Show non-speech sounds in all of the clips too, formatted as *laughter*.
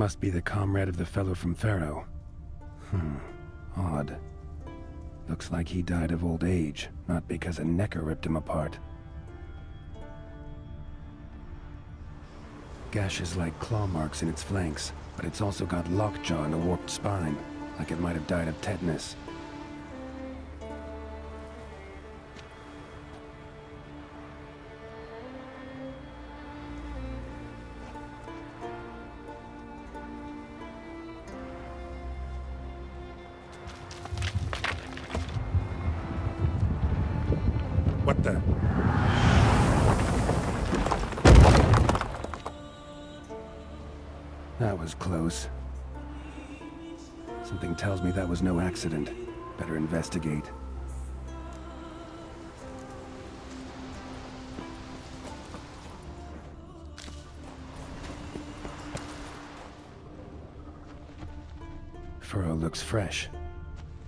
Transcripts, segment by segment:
Must be the comrade of the fellow from Faroe. Hmm, odd. Looks like he died of old age, not because a necker ripped him apart. Gashes like claw marks in its flanks, but it's also got lockjaw and a warped spine, like it might have died of tetanus. Something tells me that was no accident. Better investigate. Furrow looks fresh.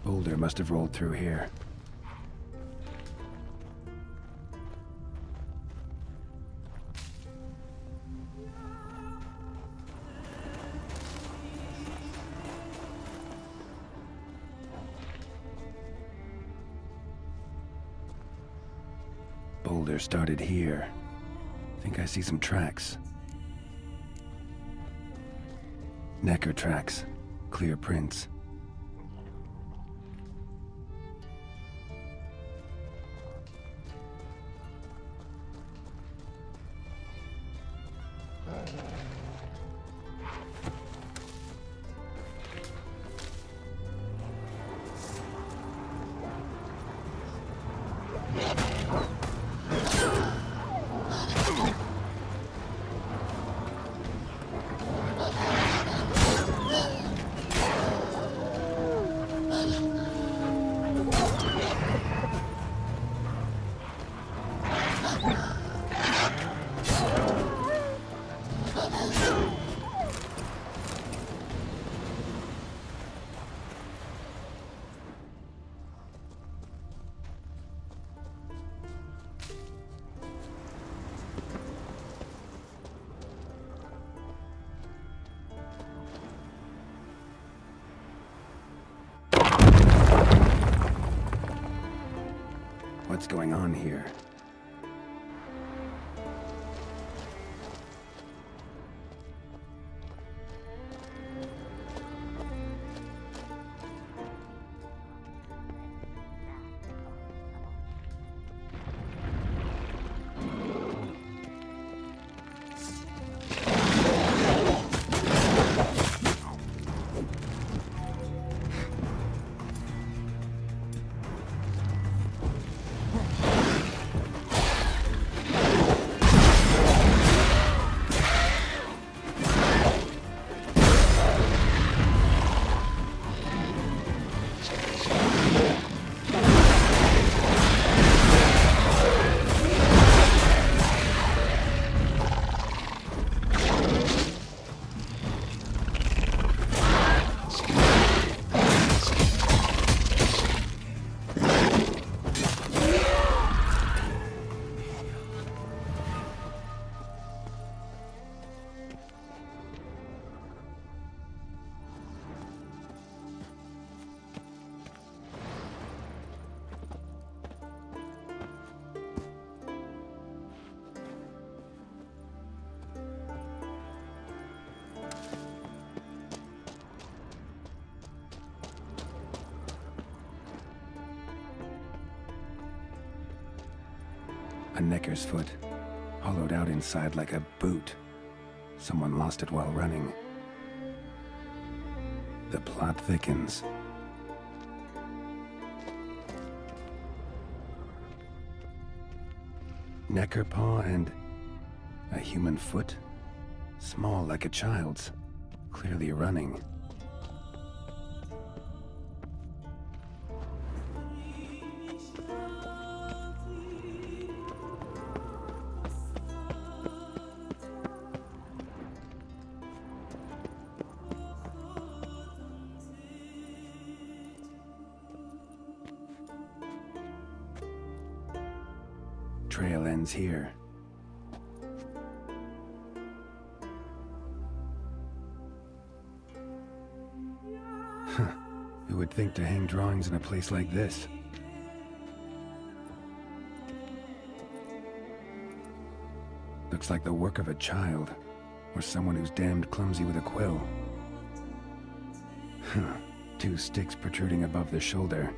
Boulder must have rolled through here. Boulder started here. Think I see some tracks. Necker tracks. Clear prints. Going on here? A necker's foot, hollowed out inside like a boot. Someone lost it while running. The plot thickens. Necker paw and a human foot? Small like a child's, clearly running. is here. *laughs* Who would think to hang drawings in a place like this? Looks like the work of a child, or someone who's damned clumsy with a quill. *laughs* Two sticks protruding above the shoulder.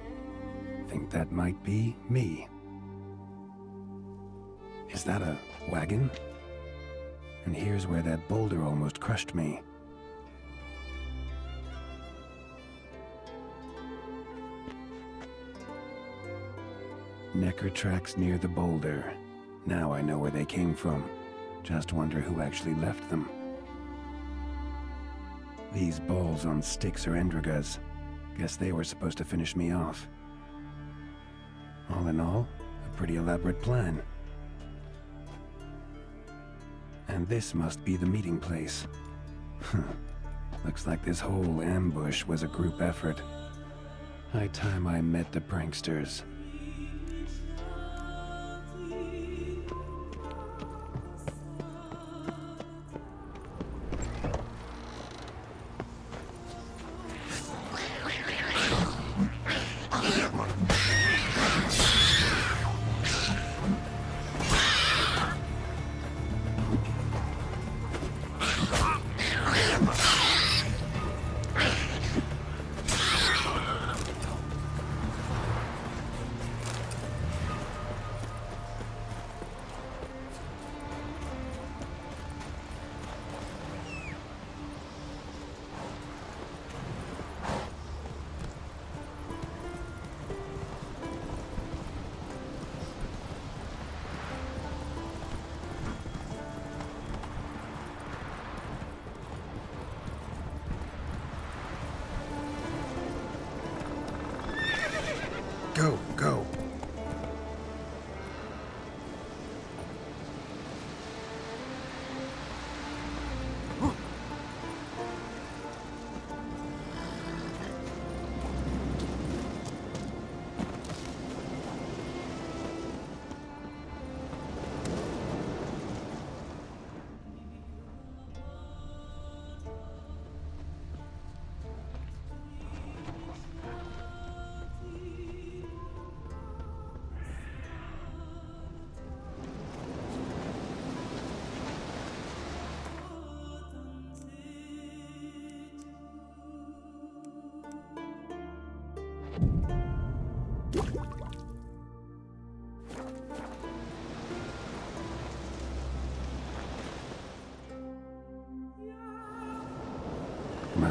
Think that might be me. Is that a wagon? And here's where that boulder almost crushed me. Necker tracks near the boulder. Now I know where they came from. Just wonder who actually left them. These balls on sticks are Endrigas. Guess they were supposed to finish me off. All in all, a pretty elaborate plan. And this must be the meeting place. *laughs* Looks like this whole ambush was a group effort. High time I met the pranksters.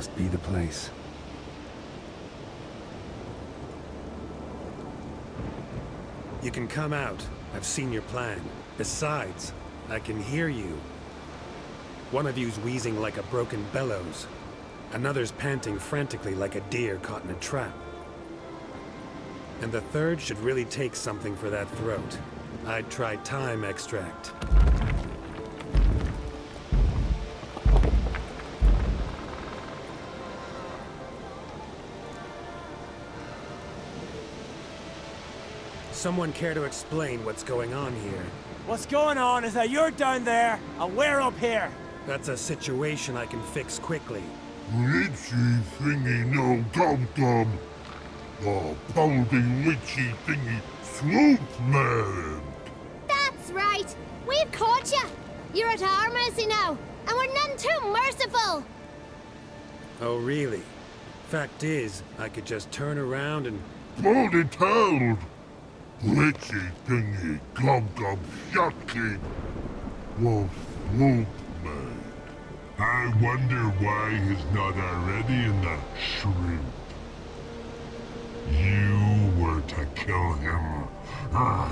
Must be the place. You can come out. I've seen your plan. Besides, I can hear you. One of you's wheezing like a broken bellows. Another's panting frantically like a deer caught in a trap. And the third should really take something for that throat. I'd try thyme extract. Someone care to explain what's going on here? What's going on is that you're down there, and we're up here. That's a situation I can fix quickly. Litchy thingy no dum dum. The pounding witchy thingy swoop man. That's right. We've caught you. You're at our mercy now, and we're none too merciful. Oh, really? Fact is, I could just turn around and... Bloody toad. Litchy thingy gum gum shucky. The swoop man. I wonder why he's not already in the shrimp. You were to kill him. Ah.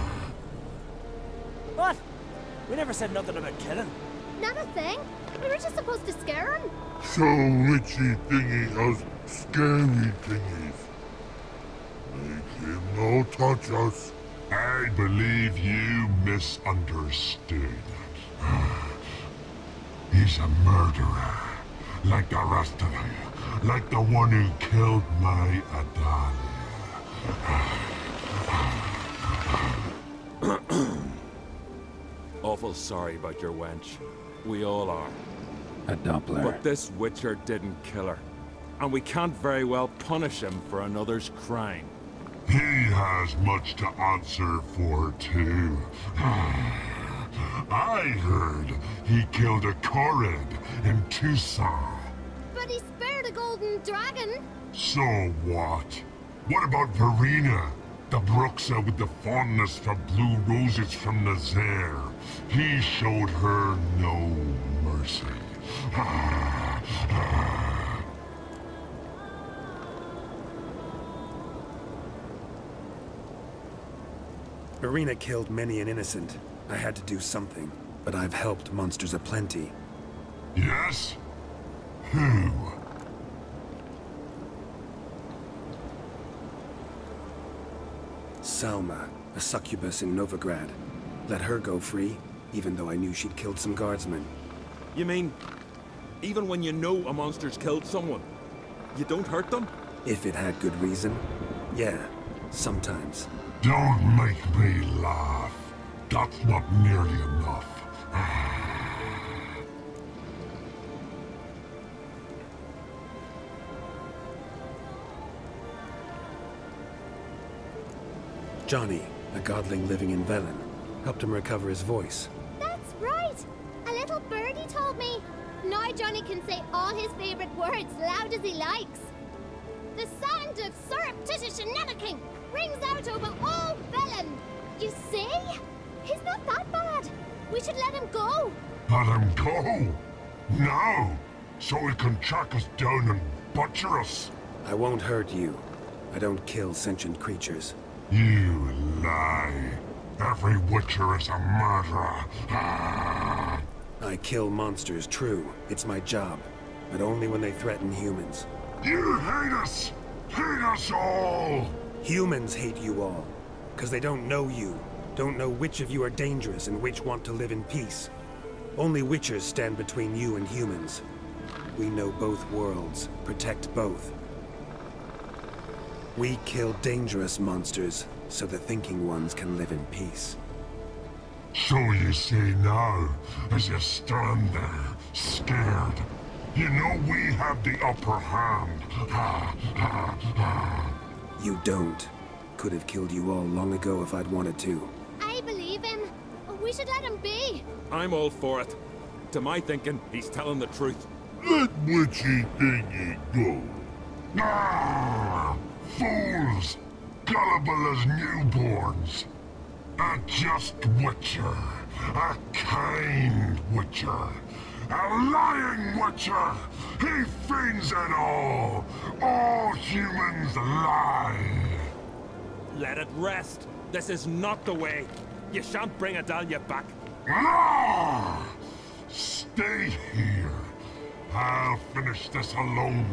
What? We never said nothing about killing. Not a thing. We were just supposed to scare him. So Richie thingy has scary thingies. Make him no touch us. I believe you misunderstood. *sighs* He's a murderer, like the rest of them. Like the one who killed my Adalia. *clears throat* Awful sorry about your wench. We all are. A Doppler. But this Witcher didn't kill her. and we can't very well punish him for another's crime. He has much to answer for, too. *sighs* I heard he killed a Korid in Tucson. But he spared a golden dragon. So what? What about Vereena? The Bruxa with the fondness for blue roses from Nazaire. He showed her no mercy. *sighs* *sighs* Vereena killed many an innocent. I had to do something, but I've helped monsters aplenty. yes? Who? Salma, a succubus in Novigrad. Let her go free, even though I knew she'd killed some guardsmen. You mean, even when you know a monster's killed someone, you don't hurt them? If it had good reason. Yeah, sometimes. Don't make me laugh. That's not nearly enough. *sighs* Johnny, a godling living in Velen, helped him recover his voice. That's right. A little birdie told me. Now Johnny can say all his favorite words loud as he likes. The sound of surreptitious shenanigans rings out over all Velen. You see? He's not that bad. We should let him go. Let him go! Now! So he can track us down and butcher us! I won't hurt you. I don't kill sentient creatures. You lie. Every Witcher is a murderer. Ah. I kill monsters, true. It's my job. But only when they threaten humans. You hate us! Hate us all! Humans hate you all. Because they don't know you. Don't know which of you are dangerous and which want to live in peace. Only Witchers stand between you and humans. We know both worlds. Protect both. We kill dangerous monsters, so the thinking ones can live in peace. So you say now, as you stand there, scared. You know we have the upper hand. Ha, ha, ha. You don't. Could have killed you all long ago if I'd wanted to. I believe him. We should let him be. I'm all for it. To my thinking, he's telling the truth. Let witchy thingy go. Ah, fools! Gullible as newborns. A just witcher. A kind witcher. A lying witcher. He feigns it all. All humans lie. Let it rest. This is not the way. You shan't bring Adalia back. Ah! Stay here. I'll finish this alone.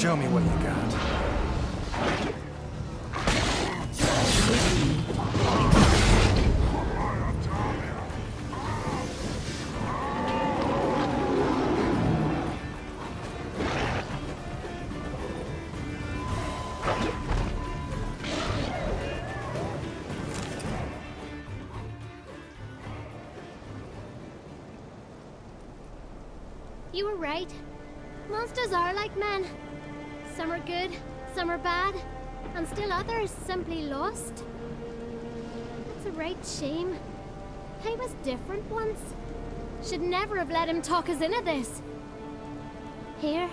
Show me what you got. You were right. Monsters are like men. Some are good, some are bad, and still others simply lost. That's a right shame. I was different once. Should never have let him talk us into this. Here,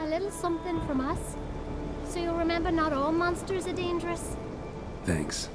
a little something from us. So you'll remember not all monsters are dangerous. Thanks.